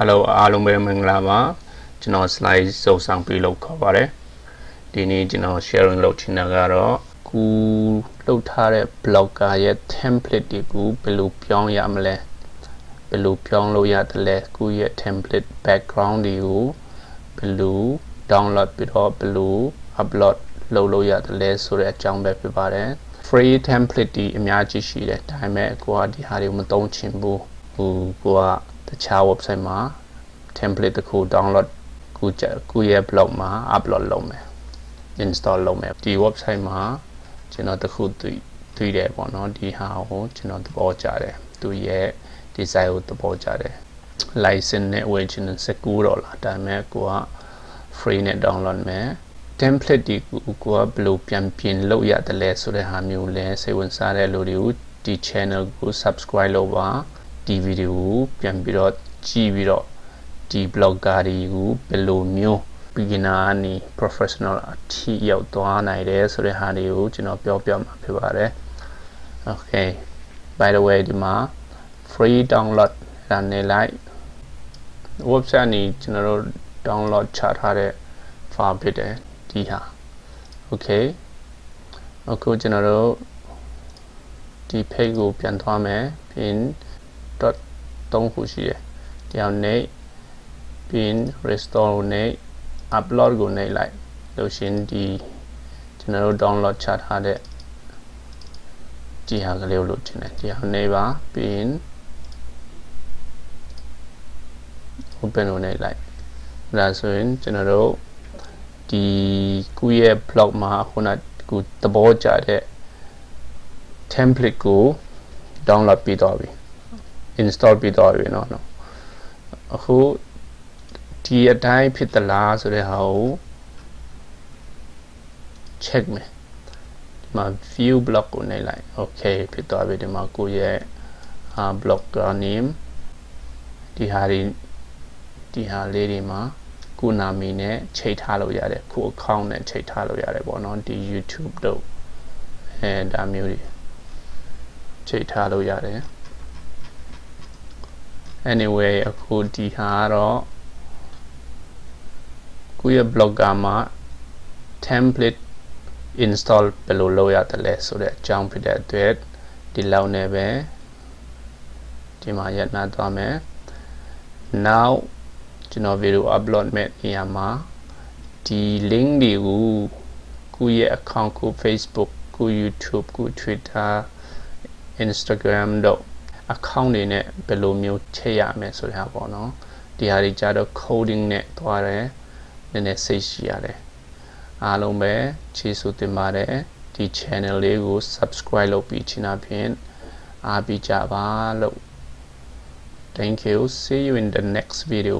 Hello အားလုံးပဲမင်္ဂလာပါကျွန်တော် slide စုံဆောင်ပြီးလုပ်ခေါ်ပါတယ်ဒီနေ့ကျွန်တော် sharing လုပ်ချင်တာကတော့ကူလှုပ်ထားတဲ့ blogger ရဲ့ template တွေကိုဘယ်လိုပြောင်းရမလဲဘယ်လိုပြောင်းလို့ရတယ်လဲကူရဲ့ template background တွေကိုဘယ်လို download ပြီးတော့ဘယ်လို upload လုပ်လို့ရတယ်လဲဆိုတဲ့အကြောင်းပဲဖြစ်ပါတယ် free template ဒီအများကြီးရှိတယ်ဒါပေမဲ့ကိုကဒီဟာတွေကိုမသုံးချင်ဘူးဟိုကိုက တခြား website မှာ template တစ်ခု download ကိုကိုရဲ့ blog မှာ upload လုပ်မယ် install လုပ်မယ်ဒီ website မှာကျွန်တော်တစ်ခုတွေ့တွေ့တယ်ပေါ့နော်ဒီဟာကိုကျွန်တော်သဘောကျတယ်သူရဲ့ design ကိုသဘောကျတယ် license နဲ့ဝယ်ချင်တဲ့19ဒေါ်လာဒါပေမဲ့ကိုက free နဲ့ download မယ် template ဒီကိုကဘယ်လိုပြန်ပြင်လုပ်ရတယ်လဲဆိုတဲ့ဟာမျိုးလဲစိတ်ဝင်စားတဲ့လူတွေကိုဒီ channel ကို subscribe လုပ်ပါ ဒီ video ကိုပြန်ပြီးတော့ကြည့်ပြီးတော့ဒီ blogger တွေကိုဘယ်လိုမျိုး beginner ကနေ professional အထိရောက်သွားနိုင်တယ်ဆိုတဲ့ဟာတွေကိုကျွန်တော်ပြောပြမှာဖြစ်ပါတယ် okay by the way ဒီမှာ free download ရနေလိုက် website นี่ကျွန်တော်တို့ download ချထားတဲ့ file ဖြစ်တယ်ဒီဟာ okay အခုကျွန်တော်တို့ဒီ page ကိုပြန်သွားမယ်ပြီး dot 3ခုရှိတယ်ဒီအောင်နေပြီး restore ကိုနေ upload ကိုနေလိုက်လို့ရှင်ဒီကျွန်တော်တို့ download ချထားတဲ့ဒီဟာကလေးကိုလုပ်ချင်တယ်ဒီဟာနေပါပြီး open ကိုနေလိုက်ဒါဆိုရင်ကျွန်တော်တို့ဒီကိုရဲ့ blog မှာခုနကသဘောကျတဲ့ template ကို download ပြီးတော့ပြီ install ပြီးတော့ပြီเนาะအခုဒီအတိုင်းဖြစ်သလားဆိုတဲ့ဟာကို check မယ်ဒီမှာ view block ကိုနှိပ်လိုက် okay ဖြစ်သွားပြီဒီမှာကိုရဲ့ blogger name ဒီဟာဒီဒီဟာလေးတွေမှာကိုနာမည်နဲ့ချိန်ထားလို့ရတယ်ကို account နဲ့ချိန်ထားလို့ရတယ်ပေါ့နော်ဒီ YouTube တို့အဲဒါမျိုးတွေချိန်ထားလို့ရတယ် anyway အခုဒီဟာကတော့ကိုရဲ့ blogger မှာ template install ဘယ်လိုလုပ်ရတယ်လဲဆိုတဲ့အကြောင်းဖြစ်တဲ့အတွက်ဒီလောက်နဲ့ပဲဒီမှာရနာသွားမယ် now ကျွန်တော် video upload မဲ့နေရာမှာဒီ link တွေကိုကိုရဲ့ account ကို Facebook ကို YouTube ကို Twitter Instagram တို့ account တွေနဲ့ဘယ်လိုမျိုးချိန်ရမယ်ဆိုတဲ့ဟာပေါ့နော်ဒီဟာတွေကြတော့ coding နဲ့သွားတယ်နည်းနည်းစိတ်ရှိရတယ်အားလုံးပဲချီးဆိုတင်ပါတယ်ဒီ channel လေးကို subscribe လုပ်ပြီးချင်တာဖြင့်အားပေးကြပါလို့ thank you see you in the next video